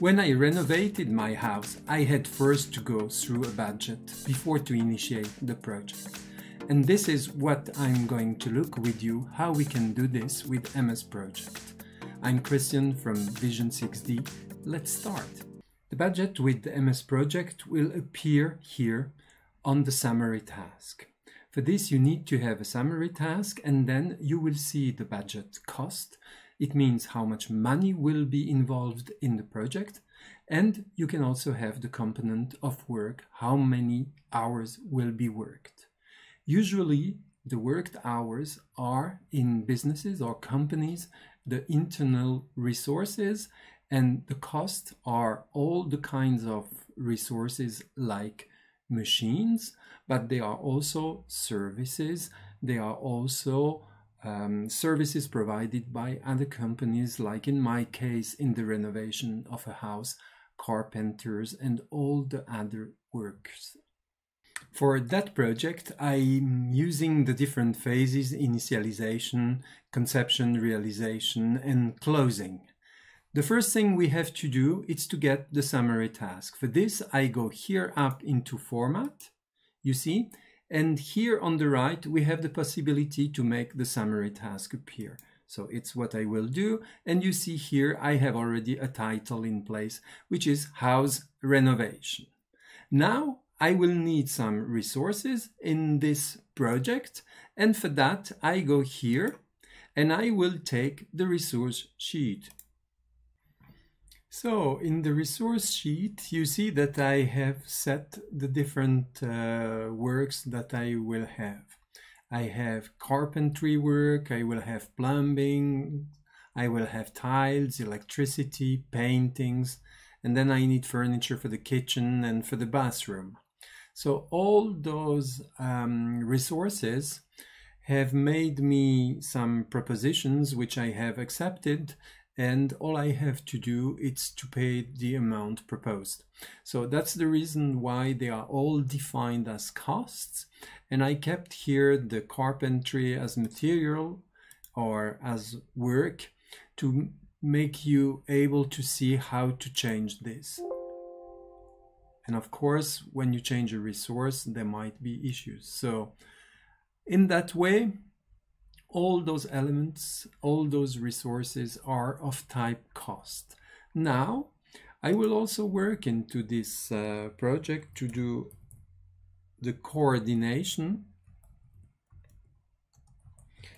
When I renovated my house, I had first to go through a budget before to initiate the project. And this is what I'm going to look with you how we can do this with MS Project. I'm Christian from Vision 6D. Let's start. The budget with the MS Project will appear here on the summary task. For this you need to have a summary task and then you will see the budget cost it means how much money will be involved in the project. And you can also have the component of work, how many hours will be worked. Usually the worked hours are in businesses or companies, the internal resources and the cost are all the kinds of resources like machines, but they are also services. They are also um, services provided by other companies, like in my case, in the renovation of a house, carpenters, and all the other works. For that project, I'm using the different phases initialization, conception, realization, and closing. The first thing we have to do is to get the summary task. For this, I go here up into format, you see, and here on the right, we have the possibility to make the summary task appear. So it's what I will do. And you see here, I have already a title in place, which is house renovation. Now I will need some resources in this project. And for that, I go here and I will take the resource sheet. So in the resource sheet, you see that I have set the different uh, works that I will have. I have carpentry work, I will have plumbing, I will have tiles, electricity, paintings, and then I need furniture for the kitchen and for the bathroom. So all those um, resources have made me some propositions which I have accepted and all I have to do is to pay the amount proposed. So that's the reason why they are all defined as costs and I kept here the carpentry as material or as work to make you able to see how to change this. And of course, when you change a resource, there might be issues. So in that way, all those elements, all those resources are of type cost. Now, I will also work into this uh, project to do the coordination.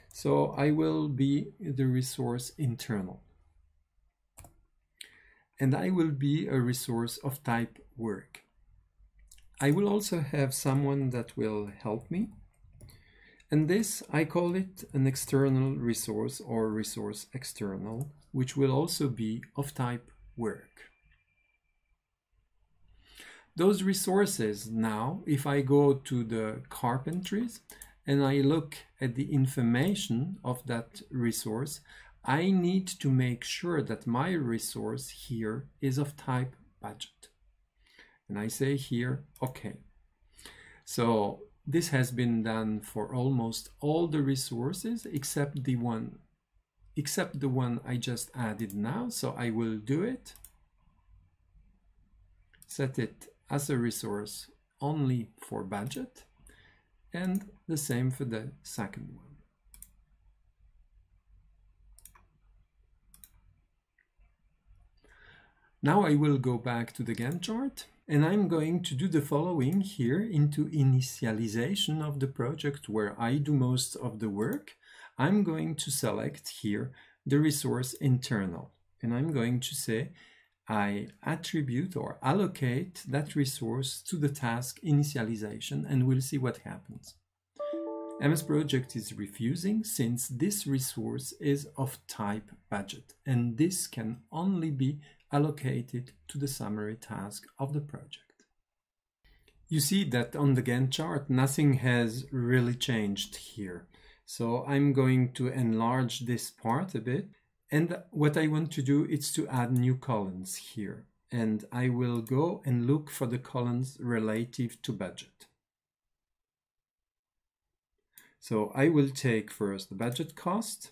So I will be the resource internal. And I will be a resource of type work. I will also have someone that will help me and this, I call it an external resource or resource external, which will also be of type work. Those resources now, if I go to the carpentries and I look at the information of that resource, I need to make sure that my resource here is of type budget. And I say here, okay. So this has been done for almost all the resources except the one except the one I just added now. So I will do it. Set it as a resource only for budget and the same for the second one. Now I will go back to the Gantt chart and I'm going to do the following here into initialization of the project where I do most of the work. I'm going to select here the resource internal and I'm going to say I attribute or allocate that resource to the task initialization and we'll see what happens. MS Project is refusing since this resource is of type budget and this can only be allocated to the summary task of the project. You see that on the Gantt chart nothing has really changed here. So I'm going to enlarge this part a bit and what I want to do is to add new columns here and I will go and look for the columns relative to budget. So I will take first the budget cost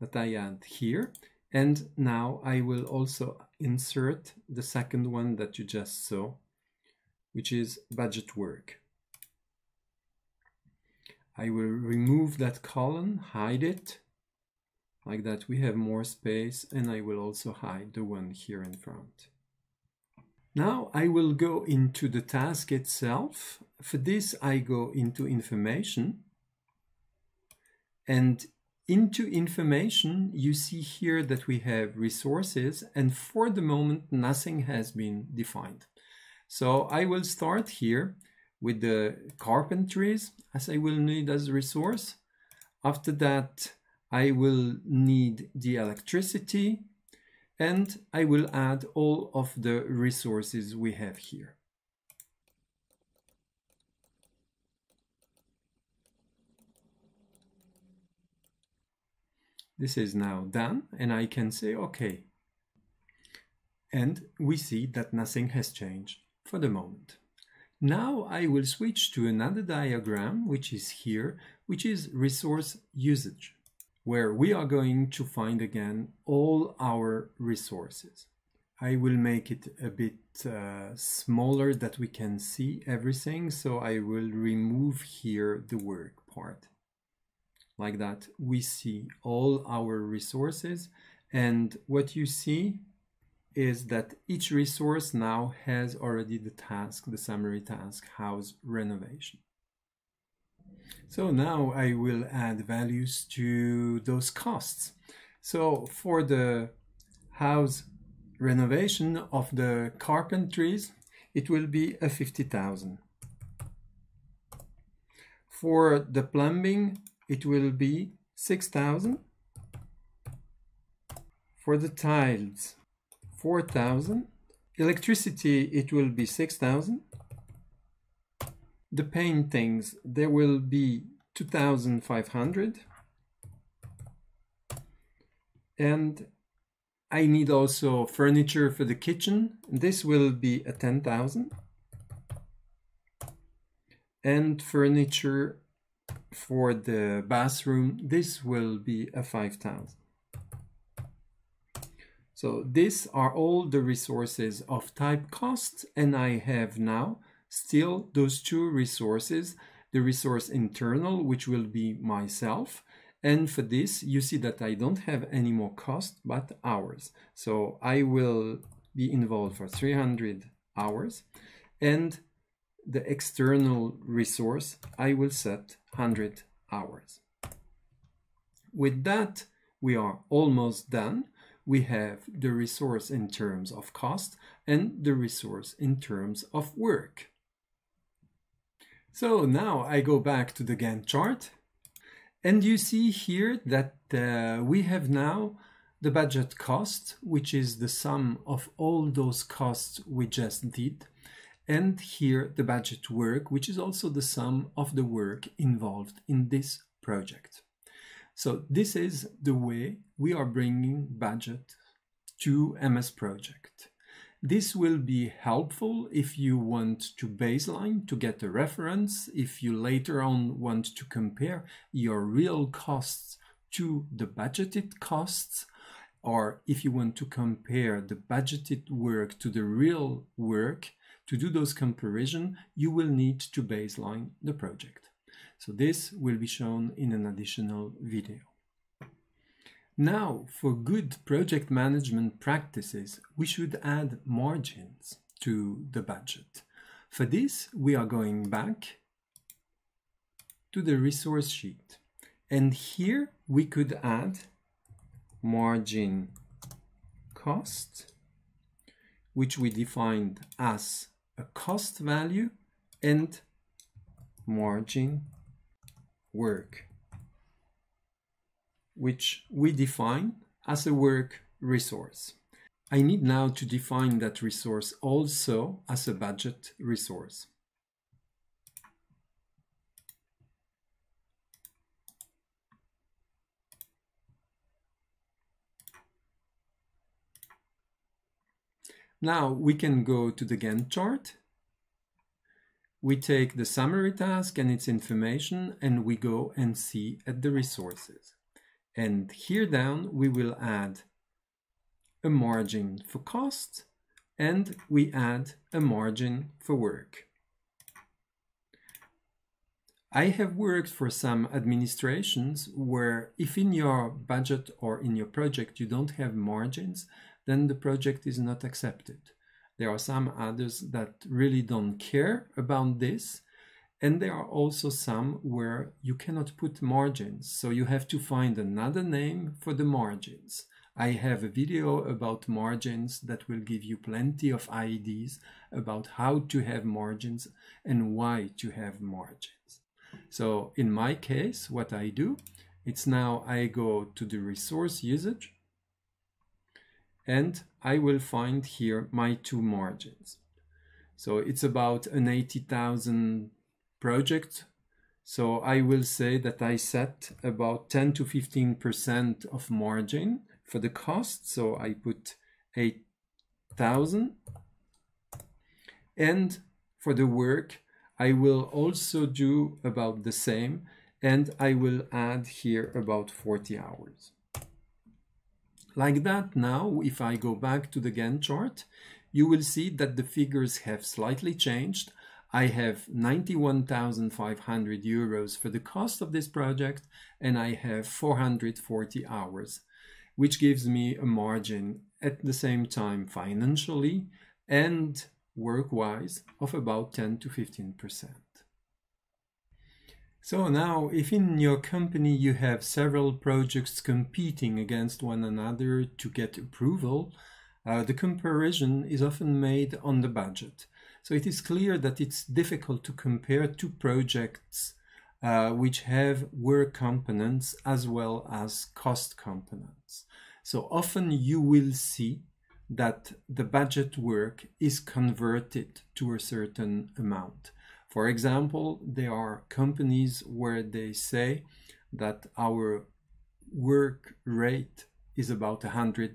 that I add here and now I will also insert the second one that you just saw, which is budget work. I will remove that column, hide it, like that we have more space, and I will also hide the one here in front. Now I will go into the task itself. For this, I go into information. And into information, you see here that we have resources, and for the moment, nothing has been defined. So I will start here with the carpentries as I will need as a resource. After that, I will need the electricity and I will add all of the resources we have here. This is now done and I can say OK. And we see that nothing has changed for the moment. Now I will switch to another diagram, which is here, which is resource usage, where we are going to find again all our resources. I will make it a bit uh, smaller that we can see everything, so I will remove here the work part. Like that, we see all our resources, and what you see is that each resource now has already the task, the summary task, house renovation. So now I will add values to those costs. So for the house renovation of the carpentries, it will be a 50,000. For the plumbing, it will be 6,000. For the tiles, 4,000. Electricity, it will be 6,000. The paintings, there will be 2,500. And I need also furniture for the kitchen. This will be a 10,000. And furniture for the bathroom, this will be a 5,000. So these are all the resources of type cost and I have now still those two resources, the resource internal, which will be myself. And for this, you see that I don't have any more cost, but hours. So I will be involved for 300 hours. And the external resource, I will set 100 hours. With that, we are almost done we have the resource in terms of cost and the resource in terms of work. So now I go back to the Gantt chart and you see here that uh, we have now the budget cost, which is the sum of all those costs we just did. And here the budget work, which is also the sum of the work involved in this project. So this is the way we are bringing budget to MS Project. This will be helpful if you want to baseline to get a reference, if you later on want to compare your real costs to the budgeted costs, or if you want to compare the budgeted work to the real work, to do those comparison, you will need to baseline the project. So this will be shown in an additional video. Now, for good project management practices, we should add margins to the budget. For this, we are going back to the resource sheet. And here we could add margin cost, which we defined as a cost value and margin work, which we define as a work resource. I need now to define that resource also as a budget resource. Now we can go to the Gantt chart we take the summary task and its information and we go and see at the resources. And here down we will add a margin for cost and we add a margin for work. I have worked for some administrations where if in your budget or in your project you don't have margins, then the project is not accepted. There are some others that really don't care about this. And there are also some where you cannot put margins. So you have to find another name for the margins. I have a video about margins that will give you plenty of ideas about how to have margins and why to have margins. So in my case, what I do, it's now I go to the resource usage and I will find here my two margins. So it's about an 80,000 project. So I will say that I set about 10 to 15% of margin for the cost. So I put 8,000. And for the work, I will also do about the same. And I will add here about 40 hours. Like that now, if I go back to the Gantt chart, you will see that the figures have slightly changed. I have 91,500 euros for the cost of this project and I have 440 hours which gives me a margin at the same time financially and work-wise of about 10 to 15%. So now, if in your company you have several projects competing against one another to get approval, uh, the comparison is often made on the budget. So it is clear that it's difficult to compare two projects uh, which have work components as well as cost components. So often you will see that the budget work is converted to a certain amount. For example, there are companies where they say that our work rate is about $100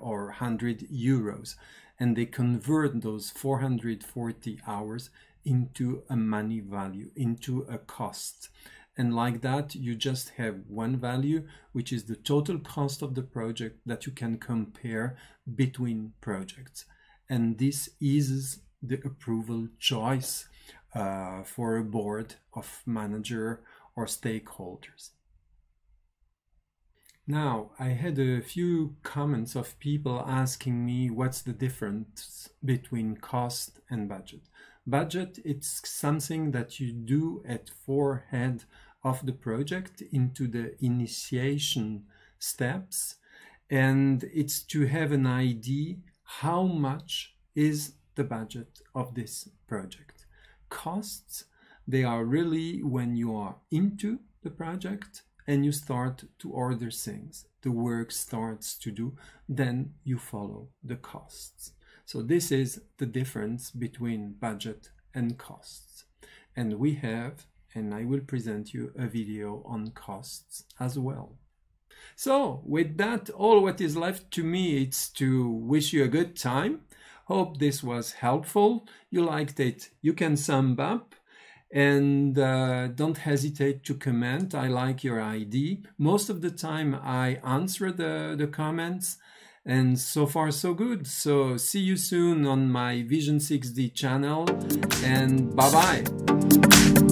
or 100 euros, and they convert those 440 hours into a money value, into a cost. And like that, you just have one value, which is the total cost of the project that you can compare between projects. And this eases the approval choice uh, for a board of manager or stakeholders. Now, I had a few comments of people asking me what's the difference between cost and budget. Budget, it's something that you do at forehead of the project into the initiation steps and it's to have an idea how much is the budget of this project. Costs, they are really when you are into the project and you start to order things, the work starts to do, then you follow the costs. So this is the difference between budget and costs. And we have and I will present you a video on costs as well. So with that, all what is left to me is to wish you a good time. Hope this was helpful. You liked it. You can sum up and uh, don't hesitate to comment. I like your ID. Most of the time I answer the, the comments and so far so good. So see you soon on my Vision 6D channel and bye bye.